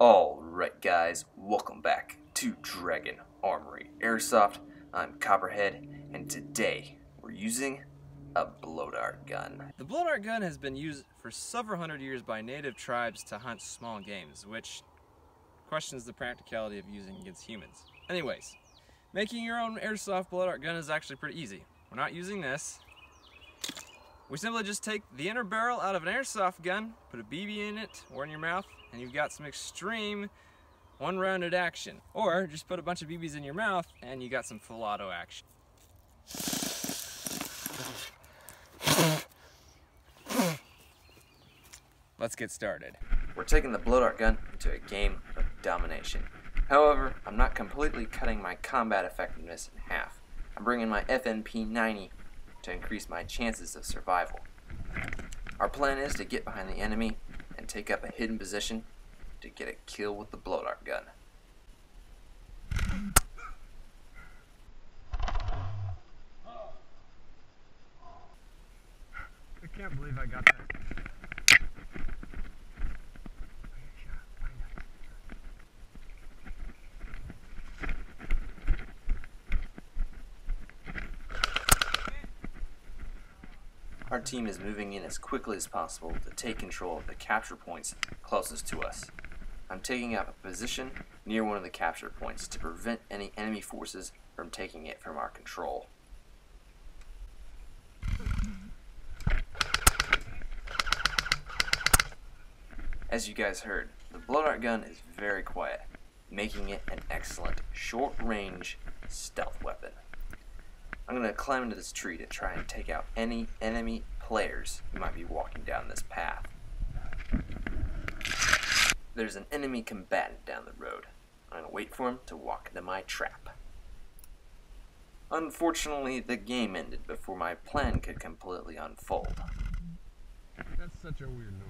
Alright guys, welcome back to Dragon Armory Airsoft. I'm Copperhead, and today we're using a blow dart gun. The blow dart gun has been used for several hundred years by native tribes to hunt small games, which questions the practicality of using against humans. Anyways, making your own airsoft blow dart gun is actually pretty easy. We're not using this. We simply just take the inner barrel out of an airsoft gun, put a BB in it or in your mouth, and you've got some extreme one-rounded action. Or just put a bunch of BBs in your mouth and you got some full auto action. Let's get started. We're taking the blow dart gun into a game of domination. However, I'm not completely cutting my combat effectiveness in half. I'm bringing my FN P90 to increase my chances of survival. Our plan is to get behind the enemy and take up a hidden position to get a kill with the blow dart gun. I can't believe I got that. Our team is moving in as quickly as possible to take control of the capture points closest to us. I'm taking up a position near one of the capture points to prevent any enemy forces from taking it from our control. As you guys heard, the blow dart gun is very quiet, making it an excellent short-range stealth weapon. I'm to climb into this tree to try and take out any enemy players who might be walking down this path. There's an enemy combatant down the road. I'm to wait for him to walk into my trap. Unfortunately, the game ended before my plan could completely unfold. That's such a weird noise.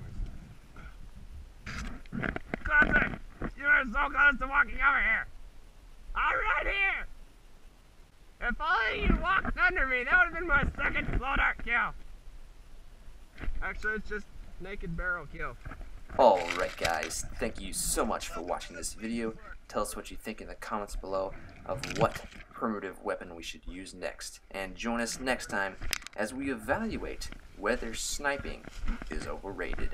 Classic! You are so close to walking over here! I'm right here! If only you walked under me, that would have been my second blow dart kill. Actually, it's just naked barrel kill. Alright guys, thank you so much for watching this video. Tell us what you think in the comments below of what primitive weapon we should use next. And join us next time as we evaluate whether sniping is overrated.